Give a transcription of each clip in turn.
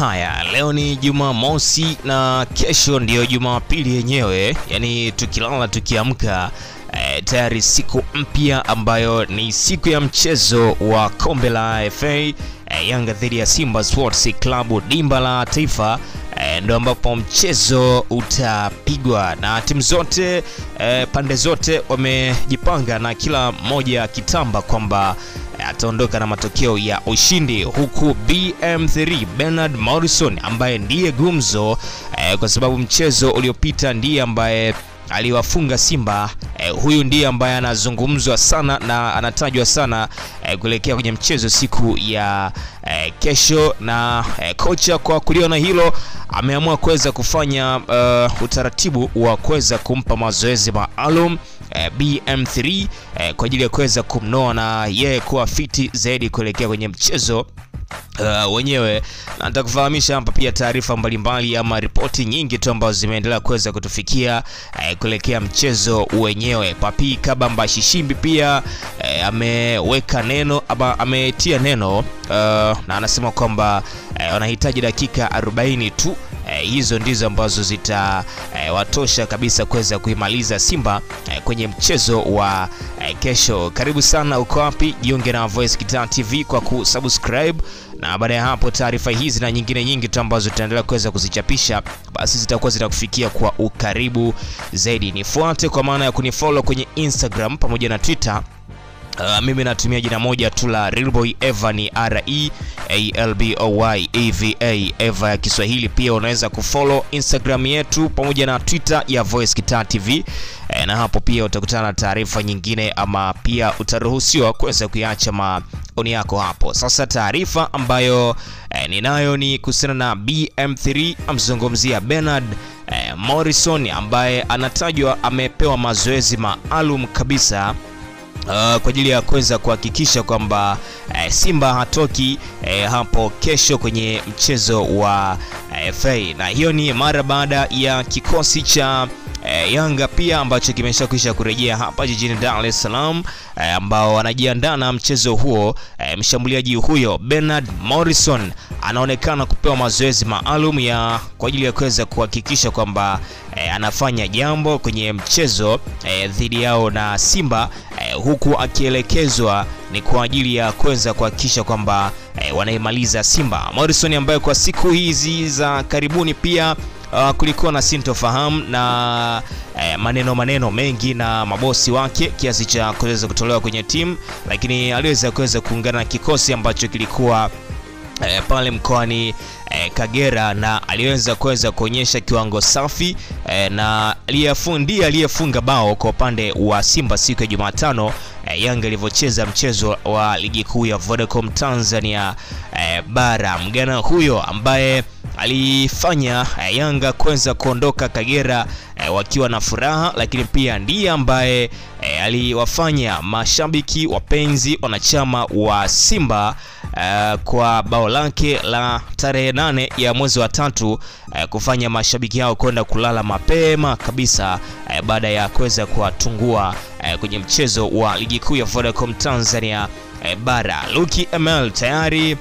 Haya, leo ni Jumamosi na kesho ndiyo Jumapili yenyewe, yani tukilala tukiamka E, tayari siku mpya ambayo ni siku ya mchezo wa kombe la FA e, Yanga dhidi ya Simba Sports Club dimba la Taifa e, ndo ambapo mchezo utapigwa. Na timu zote e, pande zote wamejipanga na kila mmoja akitamba kwamba ataondoka na matokeo ya ushindi, huku BM3 Bernard Morrison ambaye ndiye gumzo eh, kwa sababu mchezo uliopita ndiye ambaye aliwafunga Simba. Eh, huyu ndiye ambaye anazungumzwa sana na anatajwa sana eh, kuelekea kwenye mchezo siku ya eh, kesho, na eh, kocha kwa kuliona hilo ameamua kuweza kufanya uh, utaratibu wa kuweza kumpa mazoezi maalum eh, BM3 eh, kwa ajili ya kuweza kumnoa na yeye kuwa fiti zaidi kuelekea kwenye mchezo Uh, wenyewe na nitakufahamisha hapa pia taarifa mbalimbali ama ripoti nyingi tu ambazo zimeendelea kuweza kutufikia uh, kuelekea mchezo wenyewe. Papi Kabamba Shishimbi pia uh, ameweka neno ama ametia neno uh, na anasema kwamba wanahitaji dakika 40 tu uh, hizo ndizo ambazo zitawatosha uh, kabisa kuweza kuimaliza Simba e, kwenye mchezo wa e, kesho. Karibu sana, uko wapi? Jiunge na Voice Kitaa TV kwa kusubscribe na baada ya hapo taarifa hizi na nyingine nyingi tu ambazo tutaendelea kuweza kuzichapisha basi zitakuwa zitakufikia kwa ukaribu zaidi. Nifuate kwa maana ya kunifollow kwenye Instagram pamoja na Twitter. Uh, mimi natumia jina moja tu la Realboy Eva ni R E A L B O Y E V A Eva ya Kiswahili. Pia unaweza kufollow Instagram yetu pamoja na Twitter ya Voice Kitaa TV e, na hapo pia utakutana na taarifa nyingine, ama pia utaruhusiwa kuweza kuiacha maoni yako hapo. Sasa taarifa ambayo e, ninayo ni kuhusiana na BM3, amzungumzia Bernard e, Morrison ambaye anatajwa amepewa mazoezi maalum kabisa Uh, kwa ajili ya kuweza kuhakikisha kwamba uh, Simba hatoki uh, hapo kesho kwenye mchezo wa uh, FA, na hiyo ni mara baada ya kikosi cha Yanga pia ambacho kimeshakwisha kurejea hapa jijini Dar es Salaam ambao wanajiandaa na mchezo huo. Mshambuliaji huyo Bernard Morrison anaonekana kupewa mazoezi maalum ya kwa ajili ya kuweza kuhakikisha kwamba anafanya jambo kwenye mchezo dhidi yao na Simba uh, huku akielekezwa ni kwa ajili ya kuweza kuhakikisha kwamba eh, wanaimaliza Simba. Morrison ambaye kwa siku hizi za karibuni pia uh, kulikuwa na sintofahamu na eh, maneno maneno mengi na mabosi wake kiasi cha kuweza kutolewa kwenye timu, lakini aliweza kuweza kuungana na kikosi ambacho kilikuwa eh, pale mkoani eh, Kagera na aliweza kuweza kuonyesha kiwango safi eh, na ndiye aliyefunga bao kwa upande wa Simba siku ya Jumatano eh, Yanga ilivyocheza mchezo wa ligi kuu ya Vodacom Tanzania eh, bara. Mgana huyo ambaye alifanya eh, Yanga kuweza kuondoka Kagera eh, wakiwa na furaha, lakini pia ndiye ambaye eh, aliwafanya mashabiki wapenzi wanachama wa Simba eh, kwa bao lake la tarehe nane ya mwezi wa tatu uh, kufanya mashabiki yao kwenda kulala mapema kabisa uh, baada ya kuweza kuwatungua uh, kwenye mchezo wa ligi kuu ya Vodacom Tanzania uh, bara. Luki ML tayari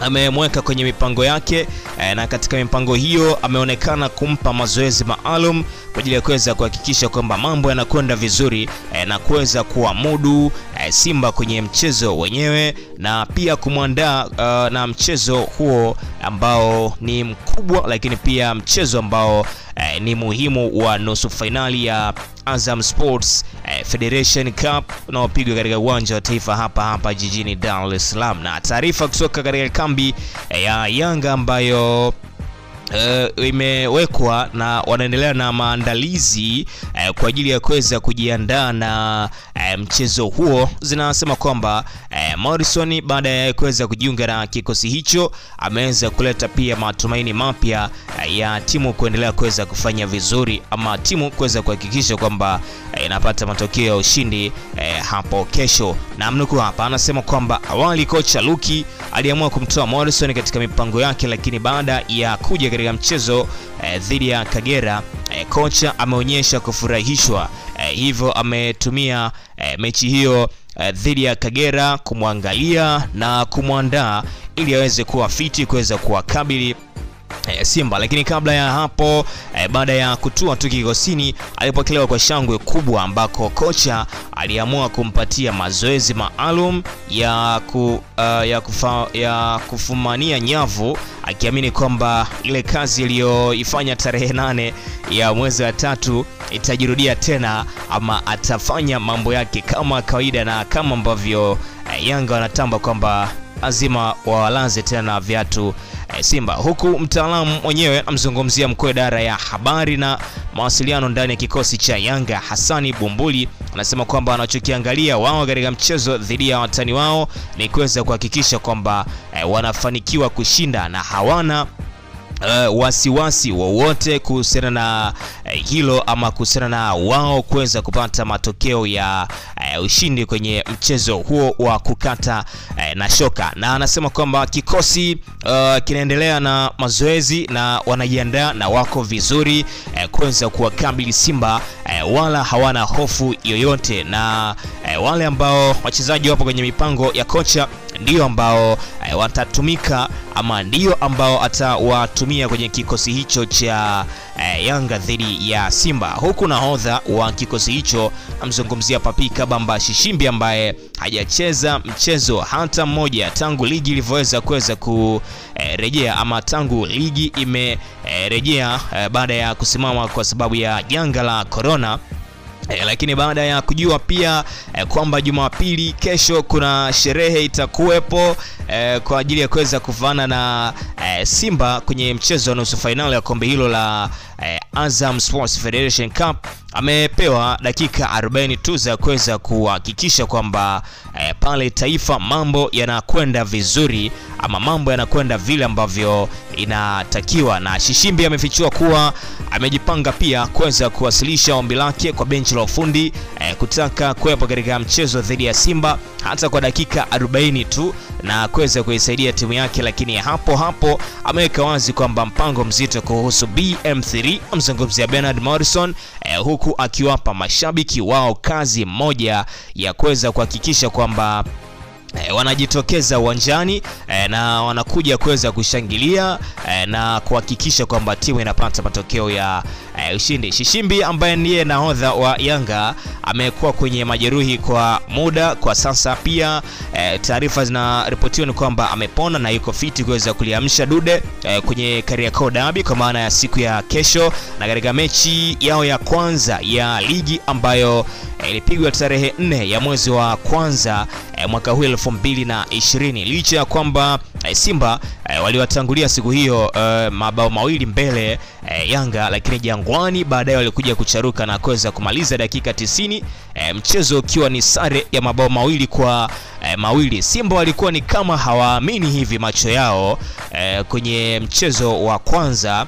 amemweka kwenye mipango yake e, na katika mipango hiyo ameonekana kumpa mazoezi maalum kwa ajili ya kuweza kuhakikisha kwamba mambo yanakwenda vizuri e, na kuweza kuamudu e, Simba kwenye mchezo wenyewe na pia kumwandaa uh, na mchezo huo ambao ni mkubwa, lakini pia mchezo ambao eh, ni muhimu wa nusu fainali ya Azam Sports eh, Federation Cup unaopigwa katika uwanja wa Taifa hapa hapa jijini Dar es Salaam, na taarifa kutoka katika kambi eh, ya Yanga ambayo Uh, imewekwa na wanaendelea na maandalizi uh, kwa ajili ya kuweza kujiandaa na uh, mchezo huo. Zinasema kwamba uh, Morrison baada ya kuweza kujiunga na kikosi hicho ameweza kuleta pia matumaini mapya uh, ya timu kuendelea kuweza kufanya vizuri ama timu kuweza kuhakikisha kwamba uh, inapata matokeo ya ushindi eh, hapo kesho. Na mnuku hapa anasema kwamba awali kocha Luki aliamua kumtoa Morrison katika mipango yake, lakini baada ya kuja katika mchezo eh, dhidi ya Kagera eh, kocha ameonyesha kufurahishwa eh, hivyo ametumia eh, mechi hiyo eh, dhidi ya Kagera kumwangalia na kumwandaa ili aweze kuwa fiti kuweza kuwakabili Simba. Lakini kabla ya hapo e, baada ya kutua tu kikosini alipokelewa kwa shangwe kubwa, ambako kocha aliamua kumpatia mazoezi maalum ya, ku, uh, ya, kufa, ya kufumania nyavu akiamini kwamba ile kazi iliyoifanya tarehe nane ya mwezi wa tatu itajirudia tena, ama atafanya mambo yake kama kawaida na kama ambavyo Yanga wanatamba kwamba lazima wawalaze tena viatu e, Simba, huku mtaalamu mwenyewe amzungumzia mkuu idara ya habari na mawasiliano ndani ya kikosi cha Yanga Hassani Bumbuli. Anasema kwamba wanachokiangalia wao katika mchezo dhidi ya watani wao ni kuweza kuhakikisha kwamba e, wanafanikiwa kushinda na hawana Uh, wasiwasi wowote kuhusiana na uh, hilo ama kuhusiana na wao kuweza kupata matokeo ya uh, ushindi kwenye mchezo huo wa kukata na shoka, na anasema kwamba kikosi uh, kinaendelea na mazoezi na wanajiandaa na wako vizuri uh, kuweza kuwakabili Simba uh, wala hawana hofu yoyote, na uh, wale ambao wachezaji wapo kwenye mipango ya kocha ndio ambao e, watatumika ama ndio ambao atawatumia kwenye kikosi hicho cha e, Yanga dhidi ya Simba, huku nahodha wa kikosi hicho amzungumzia Papi Kabamba Shishimbi ambaye hajacheza mchezo hata mmoja tangu ligi ilivyoweza kuweza kurejea ama tangu ligi imerejea e, baada ya kusimama kwa sababu ya janga la corona. E, lakini baada ya kujua pia e, kwamba Jumapili kesho kuna sherehe itakuwepo e, kwa ajili ya kuweza kuvana na e, Simba kwenye mchezo wa nusu fainali ya kombe hilo la e, Azam Sports Federation Cup amepewa dakika 40 tu za kuweza kuhakikisha kwamba e, pale Taifa mambo yanakwenda vizuri ama mambo yanakwenda vile ambavyo inatakiwa, na Shishimbi amefichua kuwa amejipanga pia kuweza kuwasilisha ombi lake kwa benchi la ufundi e, kutaka kuwepo katika mchezo dhidi ya Simba hata kwa dakika 40 tu na kuweza kuisaidia timu yake, lakini hapo hapo ameweka wazi kwamba mpango mzito kuhusu BM3 amzungumzia Bernard Morrison eh, huku akiwapa mashabiki wao kazi moja ya kuweza kuhakikisha kwamba E, wanajitokeza uwanjani e, na wanakuja kuweza kushangilia e, na kuhakikisha kwamba timu inapata matokeo ya e, ushindi. Shishimbi ambaye ndiye nahodha wa Yanga amekuwa kwenye majeruhi kwa muda kwa sasa. Pia e, taarifa zinaripotiwa ni kwamba amepona na yuko fiti kuweza kuliamsha dude e, kwenye Kariakoo Derby kwa maana ya siku ya kesho, na katika mechi yao ya kwanza ya ligi ambayo ilipigwa tarehe nne ya mwezi wa kwanza mwaka huu 2020 licha ya kwamba e, Simba e, waliwatangulia siku hiyo e, mabao mawili mbele e, Yanga, lakini Jangwani baadaye walikuja kucharuka na kuweza kumaliza dakika 90 e, mchezo ukiwa ni sare ya mabao mawili kwa e, mawili. Simba walikuwa ni kama hawaamini hivi macho yao e, kwenye mchezo wa kwanza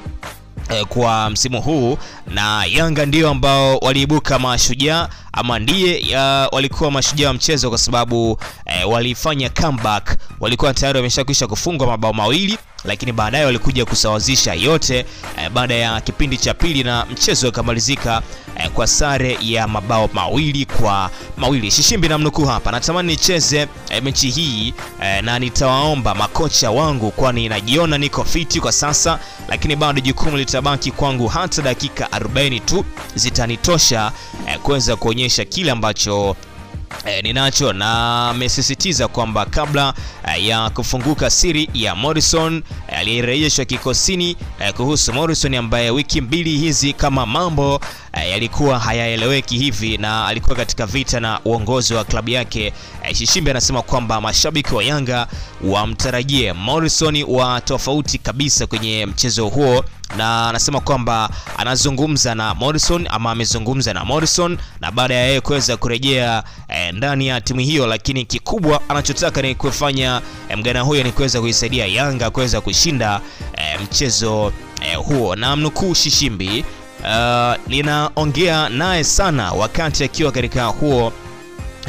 kwa msimu huu na Yanga ndio ambao waliibuka mashujaa ama ndiye uh, walikuwa mashujaa wa mchezo kwa sababu uh, walifanya comeback. Walikuwa tayari wameshakwisha kufungwa mabao mawili, lakini baadaye walikuja kusawazisha yote uh, baada ya kipindi cha pili na mchezo ukamalizika uh, kwa sare ya mabao mawili kwa mawili. Shishimbi na hapa, natamani nicheze uh, mechi hii uh, na nitawaomba makocha wangu, kwani najiona niko fiti kwa sasa, lakini bado jukumu litabaki kwangu. Hata dakika 40 tu zitanitosha uh, kuweza kuonyesha kile ambacho E, ninacho na amesisitiza kwamba kabla e, ya kufunguka siri ya Morrison e, aliyerejeshwa kikosini e, kuhusu Morrison ambaye wiki mbili hizi kama mambo e, yalikuwa hayaeleweki hivi na alikuwa katika vita na uongozi wa klabu yake. E, Shishimbi anasema kwamba mashabiki wa Yanga wamtarajie Morrison wa tofauti kabisa kwenye mchezo huo na anasema kwamba anazungumza na Morrison ama amezungumza na Morrison na baada ya yeye kuweza kurejea e, ndani ya timu hiyo, lakini kikubwa anachotaka ni kufanya e, mgana huyo ni kuweza kuisaidia Yanga kuweza kushinda e, mchezo e, huo. Na mnukuu Shishimbi uh, ninaongea naye sana wakati akiwa katika huo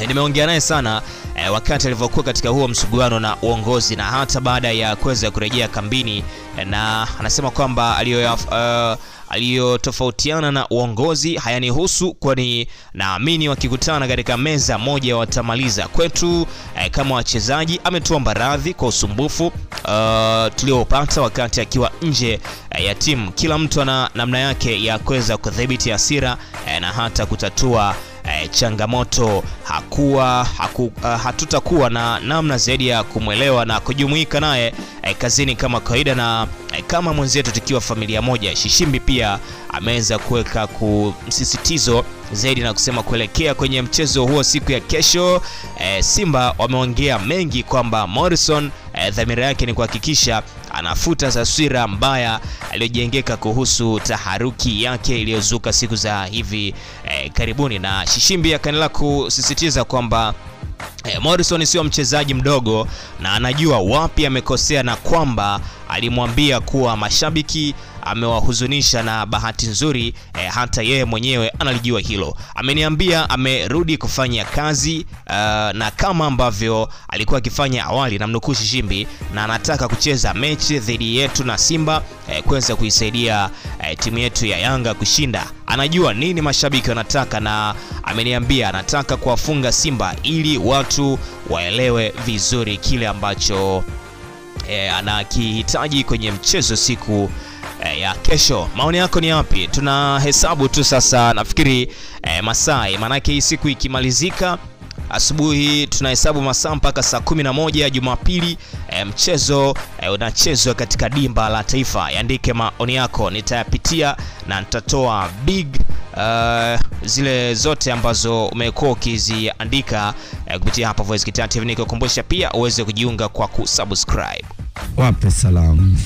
nimeongea naye sana eh, wakati alivyokuwa katika huo msuguano na uongozi na hata baada ya kuweza kurejea kambini e, na anasema kwamba aliyo uh, aliyotofautiana na uongozi hayanihusu, kwani naamini wakikutana katika meza moja watamaliza. Kwetu eh, kama wachezaji, ametuomba radhi kwa usumbufu uh, tuliopata wakati akiwa nje eh, ya timu. Kila mtu ana namna yake ya kuweza kudhibiti hasira eh, na hata kutatua eh, changamoto. Hakuwa haku, uh, hatutakuwa na namna zaidi ya kumwelewa na kujumuika naye eh, kazini kama kawaida na eh, kama mwenzetu tukiwa familia moja. Shishimbi pia ameweza kuweka kumsisitizo zaidi na kusema kuelekea kwenye mchezo huo siku ya kesho eh, Simba wameongea mengi kwamba Morrison eh, dhamira yake ni kuhakikisha anafuta taswira mbaya aliyojengeka kuhusu taharuki yake iliyozuka siku za hivi eh, karibuni, na Shishimbi akaendelea kusisitiza kwamba eh, Morrison sio mchezaji mdogo na anajua wapi amekosea na kwamba alimwambia kuwa mashabiki amewahuzunisha na bahati nzuri eh, hata yeye mwenyewe analijua hilo. Ameniambia amerudi kufanya kazi uh, na kama ambavyo alikuwa akifanya awali, namnukuu Shishimbi, na anataka kucheza mechi dhidi yetu na Simba eh, kuweza kuisaidia eh, timu yetu ya Yanga kushinda. Anajua nini mashabiki wanataka na ameniambia anataka kuwafunga Simba ili watu waelewe vizuri kile ambacho E, anakihitaji kwenye mchezo siku eh, ya kesho. Maoni yako ni yapi? Tuna hesabu tu sasa, nafikiri eh, Masai, maanake hii siku ikimalizika asubuhi tunahesabu masaa mpaka saa 11 Jumapili. E, mchezo e, unachezwa katika dimba la Taifa. Yaandike maoni yako, nitayapitia na nitatoa big uh, zile zote ambazo umekuwa ukiziandika e, kupitia hapa Voice Kitaa TV. Nikukumbusha pia uweze kujiunga kwa kusubscribe. Wape salamu.